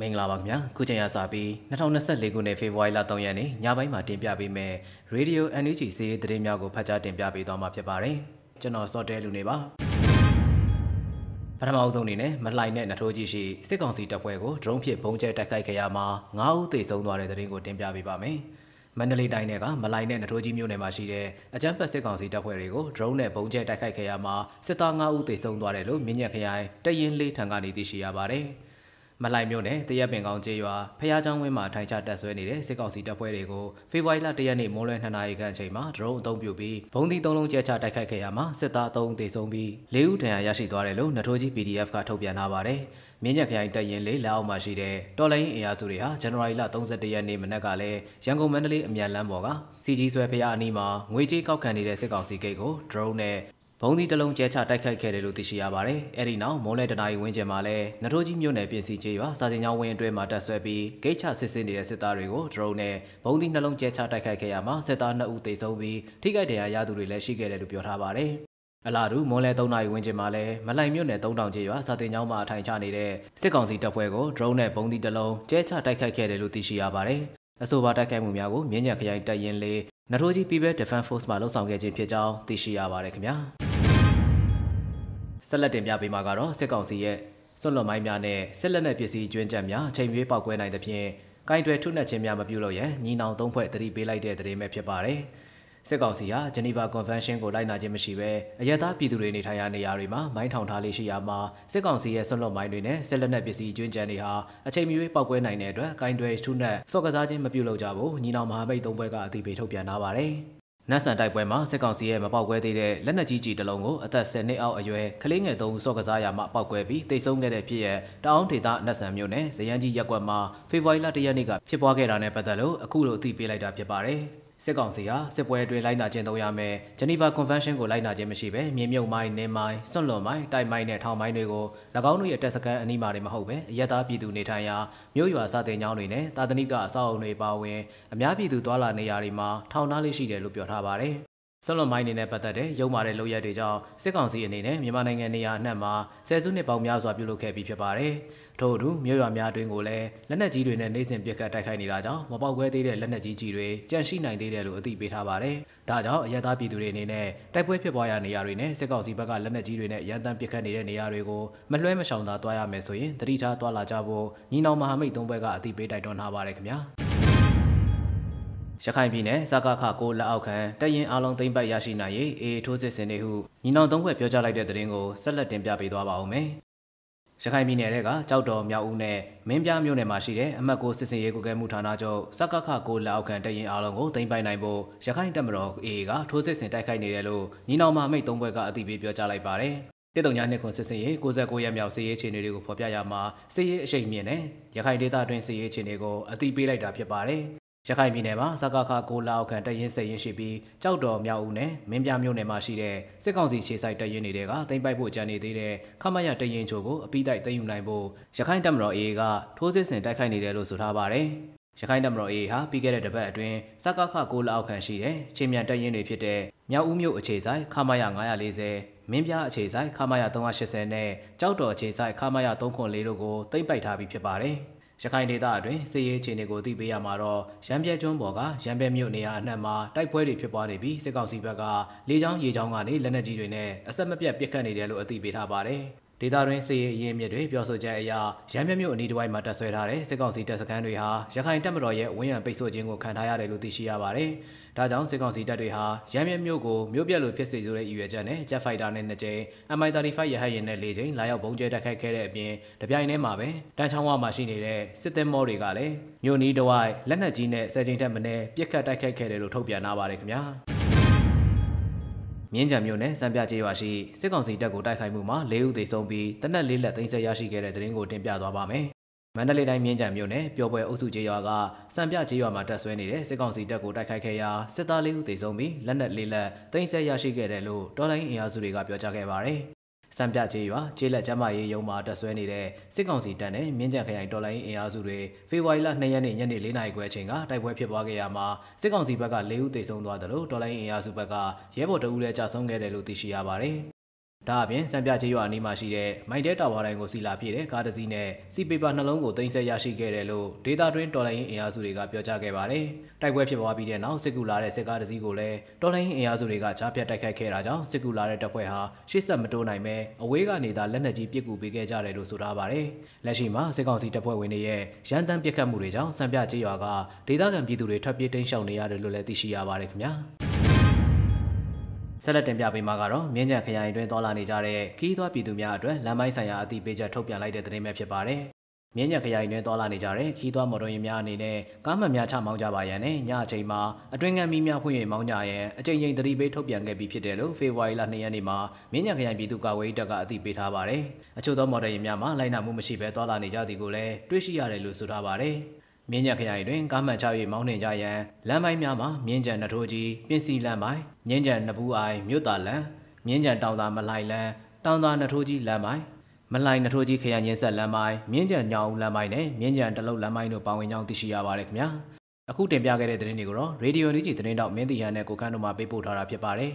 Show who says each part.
Speaker 1: မင်္ဂလာပါခင်ဗျာခုချိန်ရစပြီး2024ခုနှစ်ဖေဖော်ဝါရီလ3ရက်နေ့ညပိုင်းမှာတင်ပြပေးမယ် Radio NUG စီးရီးသတင်းများကိုဖတ်ကြားတင်ပြပေးသွားမှာဖြစ်ပါတယ်ကျွန်တော်စောတဲလူနေပါပထမအဆုံးအနေနဲ့မလှိုင်တဲ့နထိုးကြီးရှိစစ်ကောင်စီတပ်ဖွဲ့ကိုဒရုန်းဖြင့်ပုံကျဲတိုက်ခိုက်ခဲ့ရမှာ9ဦးသေဆုံးသွားတဲ့သတင်းကိုတင်ပြပေးပါမယ်မန္တလေးတိုင်းကမလိုင်နဲ့နထိုးကြီးမြို့နယ်မှာရှိတဲ့အကြမ်းဖက်စစ်ကောင်စီတပ်ဖွဲ့တွေကိုဒရုန်းနဲ့ပုံကျဲတိုက်ခိုက်ခဲ့ရမှာစစ်သား9ဦးသေဆုံးသွားတယ်လို့မြင်းညက်ခရိုင်တရင်လေးထံကနေသိရှိရပါတယ်။ မလှိုင်မြို့နယ်တရက်ပင်ကောင်းကျေးရွာဖះเจ้าဝင်းမှာထိုင်ချတက်ဆွဲနေတဲ့စစ်ကောင်စီတပ်ဖွဲ့တွေကိုဖေဖော်ဝါရီလ၁ရက်နေ့မိုးလွယ်2နာရီခန့်အချိန်မှာဒရုန်းအသုံးပြုပြီးဘုံသီး၃လုံးကျဲချတိုက်ခိုက်ခဲ့ရမှာစစ်သား၃ဦးသေဆုံးပြီး၄ဦးဒဏ်ရာရရှိသွားတယ်လို့နထိုးကြီး PDF ကထုတ်ပြန်ထားပါတယ်။မြင်းညက်ခရိုင်တပ်ရင်လေးလက်အောက်မှာရှိတဲ့တော်လိုင်းအင်အားစုတွေဟာဇန်နဝါရီလ31ရက်နေ့မနက်ကလည်းရန်ကုန်မန္တလေးအမြန်လမ်းပေါ်ကစီကြီးဆွဲဖះအနီးမှာငွေကြေးကောက်ခံနေတဲ့စစ်ကောင်စီဂိတ်ကိုဒရုန်းနဲ့ ဘုံဒီတလုံးကျဲချတိုက်ခိုက်ခဲ့တယ်လို့သိရှိရပါတယ်။အဲဒီနောက်မိုးလဲတနာရီဝင်းကျင်မှာလည်းနထိုးကြီးမြို့နယ်ပြင်စီကျေးရွာစာတင်ကျောင်းဝင်းအတွဲမှာတက်ဆွဲပြီးဂိတ်ချစစ်ဆေးနေတဲ့စစ်သားတွေကိုဒရုန်းနဲ့ဘုံဒီနှလုံးကျဲချတိုက်ခိုက်ခဲ့ရမှာစစ်သား2ဦးသေဆုံးပြီးထိခိုက်ဒဏ်ရာရသူတွေလည်းရှိခဲ့တယ်လို့ပြောထားပါတယ်။အလားတူမွန်လဲ3နာရီဝန်းကျင်မှာလဲမလိုင်မြို့နယ်3000ကျေးရွာစာတင်ကျောင်းမှာအထိုင်ချနေတဲ့စစ်ကောင်စီတပ်ဖွဲ့ကို drone နဲ့ပုံသီးတစ်လုံးကျဲချတိုက်ခိုက်ခဲ့တယ်လို့သိရှိရပါတယ်။အဆိုပါတိုက်ခိုက်မှုများကိုမြင်းညက်ခရိုင်တပ်ရင်းလေးနထိုးကြီး People Defense Force မှလှုပ်ဆောင်ခဲ့ခြင်းဖြစ်ကြောင်းသိရှိရပါတယ်ခင်ဗျာ။ ဆက်လက်တင်ပြပေးမှာကတော့စစ်ကောင်စီရဲ့စွန့်လွတ်မိုင်းများနဲ့စစ်လက်နက်ပစ္စည်းကျွင်းချက်များချိန်ရွေးပေါက်ကွဲနိုင်သဖြင့်ကင်တွယ်ထုနှက်ခြင်းများမပြုလုပ်ရန်ညီနောင်သုံးဖွဲ့တတိပေးလိုက်တဲ့သတင်းပဲဖြစ်ပါတယ်။စစ်ကောင်စီဟာဂျနီဗာကွန်ဗင်းရှင်းကိုလိုက်နာခြင်းမရှိဘဲအရသာပြည်သူတွေနေထိုင်ရာနေရာတွေမှာမိုင်းထောင်ထားလေးရှိရာမှာစစ်ကောင်စီရဲ့ဆွန့်လွတ်မိုင်းတွေနဲ့စစ်လက်နက်ပစ္စည်းကျွင်းကြံတွေဟာအချိန်မရွေးပေါက်ကွဲနိုင်တဲ့အတွက်ကင်တွယ်ထုနှက်စော့ကစားခြင်းမပြုလုပ်ကြဘူးညီနောင်မဟာမိတ်သုံးဘက်ကအသိပေးထုတ်ပြန်ထားပါတယ်။ နတ်ဆန်တိုက်ပွဲမှာစစ်ကောင်စီရဲ့မပေါက်ကွဲသေးတဲ့လက်နက်ကြီးကြီးတစ်လုံးကိုအသက်10နှစ်အောက်အရွယ်ကလေးငယ်သုံးဦးစော့ကစားရမှပေါက်ကွဲပြီးတိတ်ဆုံးခဲ့တဲ့ဖြစ်ရတောင်ဒေသနတ်ဆန်မြို့နယ်ဇယန်းကြီးရက်ကွက်မှာဖေဖော်ဝါရီလ၁ရက်နေ့ကဖြစ်ပွားခဲ့တာနဲ့ပတ်သက်လို့အခုလိုအသိပေးလိုက်တာဖြစ်ပါတယ်။ စစ်ကောင်စီဟာစစ်ပွဲအတွင်းလိုက်နာကျင့်သုံးရမယ်ဂျနီဗာကွန်ဗင်းရှင်းကိုလိုက်နာခြင်းမရှိဘဲမြေမြုပ်မိုင်းနင်းမိုင်းစွန့်လွန်မိုင်းတိုက်မိုင်းနဲ့ထောင်မိုင်းတွေကို၎င်းတို့ရဲ့တပ်စခန်းအနီးမှာတွေမဟုတ်ပဲအရက်သားပြည်သူနေထိုင်ရာမြို့ရွာစတဲ့ကျောင်းတွေနဲ့တာသနိကအဆောက်အုံတွေပါဝင်အများပြည်သူသွာလာနေရာတွေမှာထောင်နှားလေးရှိတယ်လို့ပြောထားပါတယ် ဆလွန်မိုင်းနေနဲ့ပတ်သက်တဲ့ရုံမာတဲ့လုပ်ရက်တွေကြောင့်စစ်ကောင်စီအနေနဲ့မြန်မာနိုင်ငံနေရာအနှံ့မှာဆယ်စုနှစ်ပေါင်းများစွာပြုလုပ်ခဲ့ပြီးဖြစ်ပါတယ်။ထို့အတူမြို့ရွာများတွင်ကိုလည်းလက်နက်ကြီးတွေနဲ့နှိမ့်စင်ပစ်ခတ်တိုက်ခိုက်နေတာကြောင့်မပေါက်ကွဲသေးတဲ့လက်နက်ကြီးကြီးတွေကြန့်ရှိနိုင်သေးတယ်လို့အသိပေးထားပါတယ်။ဒါကြောင့်အရက်သားပြည်သူတွေအနေနဲ့တိုက်ပွဲဖြစ်ပွားရာနေရာတွေနဲ့စစ်ကောင်စီဘက်ကလက်နက်ကြီးတွေနဲ့ရန်တမ်းပစ်ခတ်နေတဲ့နေရာတွေကိုမလွှဲမရှောင်သာသွားရမယ်ဆိုရင်တတိထားသွားလာကြဖို့ညီနောင်မဟာမိတ်သုံးဘက်ကအသိပေးတိုက်တွန်းထားပါတယ်ခင်ဗျာ။ ရခိုင်ပြည်နယ်စကားခကိုလက်အောက်ခံတရင်အလုံးသိမ့်ပတ်ရရှိနိုင်ရေးအေးထိုးစစ်ဆင်နေဟုညီနောင်သုံးခွဲပြောကြားလိုက်တဲ့သတင်းကိုဆက်လက်တင်ပြပေးသွားပါဦးမယ်။ရခိုင်ပြည်နယ်ကကြောက်တော်မြောက်ဦးနဲ့မင်းပြမြို့နယ်မှာရှိတဲ့အမတ်ကိုစစ်စင်ရေးကုကဲမှုဌာနချုပ်စကခကိုလက်အောက်ခံတရင်အလုံးကိုသိမ့်ပိုက်နိုင်ဖို့ရခိုင်တပ်မတော်အေးကထိုးစစ်ဆင်တိုက်ခိုက်နေတယ်လို့ညီနောင်မမိတ်သုံးဘက်ကအသိပေးပြောကြားလိုက်ပါတယ်။တိတုံညာနှစ်ခွန်စစ်စင်ရေး69ရက်မြောက်စစ်ရေးခြေနေတွေကိုဖော်ပြရမှာစစ်ရေးအရှိန်မြင့်နဲ့ရခိုင်ဒေသတွင်းစစ်ရေးခြေနေကိုအသိပေးလိုက်တာဖြစ်ပါတယ်။ ရခိုင်ပြည်နယ်မှာစကားခကိုလာအောက်ခံတရင်စရင်ရှိပြီးကြောက်တော်မြောက်ဦးနဲ့မင်းပြမြို့နယ်မှာရှိတဲ့စစ်ကောင်စီခြေဆိုင်တရင်တွေကတင်ပိုက်ဖို့ကြံနေသေးတဲ့ခမရတရင်ချိုကိုအပိတိုက်သိမ်းယူနိုင်ဖို့ရခိုင်တပ်မတော် AA ကထိုးစစ်ဆင်တိုက်ခိုက်နေတယ်လို့ဆိုထားပါတယ်ရခိုင်တပ်မတော် AA ဟာပြီးခဲ့တဲ့တပတ်အတွင်းစကားခကိုလာအောက်ခံရှိတဲ့ချင်းမြန်တရင်တွေဖြစ်တဲ့မြောက်ဦးမြို့အခြေဆိုင်ခမရ940မင်းပြအခြေဆိုင်ခမရ380နဲ့ကြောက်တော်အခြေဆိုင်ခမရ304တို့ကိုတင်ပိုက်ထားပြီးဖြစ်ပါတယ်။ ရခိုင်ဒေသအတွင်းစစ်ရေးအခြေအနေကိုသိပေးရမှာတော့ရန်ပြဲကျွန်းပေါ်ကရန်ပြဲမြို့နေရာအနှံ့မှာတိုက်ပွဲတွေဖြစ်ပွားနေပြီးစစ်ကောင်စီဘက်ကလေကြောင်းရေကြောင်းကနေလက်နက်ကြီးတွေနဲ့အဆက်မပြတ်ပစ်ခတ်နေတယ်လို့အသိပေးထားပါတယ်။ ဒေသတွင်းစစ်ရေးအရင်မြစ်တွေပြောဆိုချက်အရရန်မြမြို့အနီးတစ်ဝိုက်မှာတပ်ဆွဲထားတဲ့စစ်ကောင်စီတပ်စခန်းတွေဟာရခိုင်တပ်မတော်ရဲ့ဝန်းရံပိတ်ဆို့ခြင်းကိုခံထားရတယ်လို့သိရှိရပါတယ်။ဒါကြောင့်စစ်ကောင်စီတပ်တွေဟာရမ်းမြမြို့ကိုမြို့ပြက်လိုဖြစ်စေဆိုတဲ့ရည်ရွယ်ချက်နဲ့ Jet Fighter နဲ့နှစ်ကြိမ် Mi-35 ရဟတ်ယာဉ်နဲ့၄ကြိမ်လာရောက်ပုံကျဲတိုက်ခိုက်ခဲ့တဲ့အပြင်တပြိုင်တည်းမှာပဲတန်းချောင်းဝမှာရှိနေတဲ့စစ်သည်မောတွေကလည်းမြို့နီးတဝိုက်လက်နက်ကြီးနဲ့ဆယ်ကြိမ်ထက်မနည်းပစ်ခတ်တိုက်ခိုက်ခဲ့တယ်လို့ထုတ်ပြန်ထားပါတယ်ခင်ဗျာ မြင်းကြံမြို့နယ်စံပြကျေးရွာရှိစစ်ကောင်စီတပ်ကိုတိုက်ခိုက်မှုမှာ၄ဦးသေဆုံးပြီးတနက်လေးလက်သိမ်းဆည်းရရှိခဲ့တဲ့တဲ့ရင်ကိုတင်ပြသွားပါမယ်မန္တလေးတိုင်းမြင်းကြံမြို့နယ်ပျော်ပွဲအုပ်စုကျေးရွာကစံပြကျေးရွာမှာတက်ဆွဲနေတဲ့စစ်ကောင်စီတပ်ကိုတိုက်ခိုက်ခဲ့ရာစစ်သားလေးဦးသေဆုံးပြီးလက်နက်လေးလက်သိမ်းဆည်းရရှိခဲ့တယ်လို့တော်လိုင်းအင်အားစုတွေကပြောကြားခဲ့ပါတယ်။ စံပြကျေးရွာကျေးလက်ကျမ်းမာရေးရုံးမှာတက်ဆွဲနေတဲ့စစ်ကောင်စီတပ်နဲ့မြင်းကြံခရိုင်တော်လိုင်းအင်အားစုတွေဖေဖော်ဝါရီလ2ရက်နေ့ညနေ4နာရီခွဲအချိန်ကတိုက်ပွဲဖြစ်ပွားခဲ့ရမှာစစ်ကောင်စီဘက်က၄ဦးသေဆုံးသွားတယ်လို့တော်လိုင်းအင်အားစုဘက်ကရဲဘော်တအူးလည်းကြာဆုံးခဲ့တယ်လို့သိရှိရပါတယ်။ ဒါအပြင်စံပြချေရွာအနီးမှာရှိတဲ့မိုက်တဲတာဝါတိုင်းကိုစီလာပြည့်တဲ့ကားတစ်စီးနဲ့စီပေပါနှလုံးကိုတင်ဆက်ရရှိခဲ့တယ်လို့ဒေတာတွင်းတော်လိုင်းအင်အားစုတွေကပြောကြားခဲ့ပါတယ်။တိုက်ပွဲဖြစ်ပွားပြီးတဲ့နောက်စစ်ကူလာတဲ့စစ်ကားတစ်စီးကိုလည်းတော်လိုင်းအင်အားစုတွေကကြားဖြတ်တိုက်ခိုက်ခဲ့တာကြောင့်စစ်ကူလာတဲ့တပ်ဖွဲ့ဟာရှေ့ဆက်မတိုးနိုင်ပဲအဝေးကနေသာလက်နက်ကြီးပစ်ကူပေးခဲ့ကြတယ်လို့ဆိုထားပါတယ်။လက်ရှိမှာစစ်ကောင်စီတပ်ဖွဲ့ဝင်တွေရဲ့ရန်တမ်းပစ်ခတ်မှုတွေကြောင့်စံပြချေရွာကဒေသခံပြည်သူတွေထွက်ပြေးတိမ်းရှောင်နေရတယ်လို့လည်းသိရှိရပါတယ်ခင်ဗျာ။ ဆက်လက်တင်ပြပေးမှာကတော့မြင်းကြံခရိုင်အတွင်းတော်လာနေကြတဲ့ခီးသွွားပြည်သူများအတွက်လမ်းမိုင်းဆိုင်ရာအသိပေးချက်ထုတ်ပြန်လိုက်တဲ့သတင်းပဲဖြစ်ပါတယ်။မြင်းကြံခရိုင်တွင်တော်လာနေကြတဲ့ခီးသွွားမော်တော်ယာဉ်များအနေနဲ့ကားမှန်များချမောင်းကြပါရန်နဲ့ညအချိန်မှာအတွင်းငံမီးများဖွင့်၍မောင်းကြရန်အကြိမ်ကြိမ်သတိပေးထုတ်ပြန်ခဲ့ပြီးဖြစ်တယ်လို့ဖေဖော်ဝါရီလ2ရက်နေ့မှာမြင်းကြံခရိုင်ပြည်သူ့ကာကွယ်ရေးတပ်ကအသိပေးထားပါတယ်။အချို့သောမော်တော်ယာဉ်များမှာလိုက်နာမှုမရှိဘဲတော်လာနေကြသည်ကိုလည်းတွေ့ရှိရတယ်လို့ဆိုထားပါတယ်။ မြင်းကြံခရိုင်တွင်ကားမှန်ချ၍မောင်းနှင်ကြရန်လမ်းပိုင်းများမှာမြင်းကြံနှထိုးကြီးပြင်စီလမ်းပိုင်းမြင်းကြံနဘူးအိုင်မြို့သားလမ်းမြင်းကြံတောင်သာမလိုက်လမ်းတောင်သာနှထိုးကြီးလမ်းပိုင်းမလိုင်နှထိုးကြီးခရိုင်ရင်းဆက်လမ်းပိုင်းမြင်းကြံညောင်လမ်းပိုင်းနဲ့မြင်းကြံတလုတ်လမ်းပိုင်းတို့ပါဝင်ကြောင်းသိရှိရပါတယ်ခင်ဗျာအခုတင်ပြခဲ့တဲ့သတင်းတွေကိုတော့ Radio NUG သတင်းတောက်မင်းတီဟန်နဲ့ကိုကန်းတို့မှပေးပို့ထားတာဖြစ်ပါတယ်